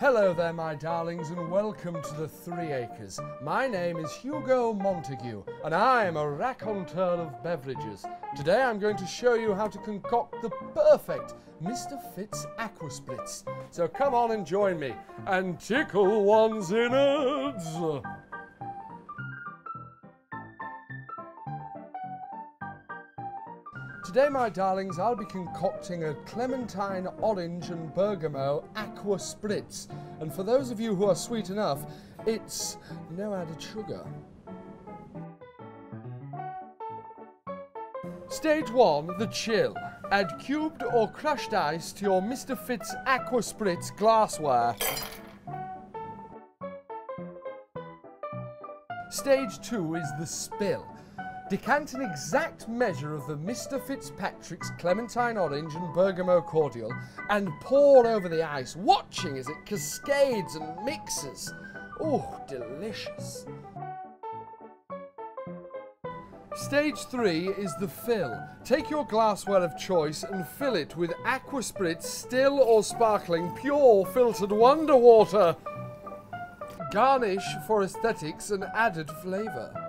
Hello there, my darlings, and welcome to the Three Acres. My name is Hugo Montague, and I am a raconteur of beverages. Today I'm going to show you how to concoct the perfect Mr. Fitz Aqua Spritz. So come on and join me and tickle one's innards. Today, my darlings, I'll be concocting a clementine, orange, and bergamot aqua spritz. And for those of you who are sweet enough, it's no added sugar. Stage 1, the chill. Add cubed or crushed ice to your Mr. Fitz Aqua Spritz glassware. Stage 2 is the spill. Decant an exact measure of the Mr. Fitzpatrick's Clementine Orange and Bergamot Cordial and pour over the ice, watching as it cascades and mixes. Oh, delicious. Stage 3 is the fill. Take your glassware of choice and fill it with Aqua Spritz still or sparkling pure filtered wonder water. Garnish for aesthetics and added flavour.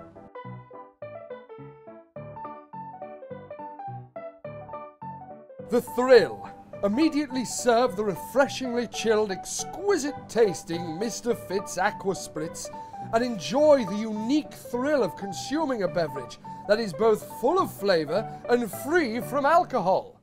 The thrill. Immediately serve the refreshingly chilled, exquisite tasting Mr. Fitz Aqua Spritz and enjoy the unique thrill of consuming a beverage that is both full of flavour and free from alcohol.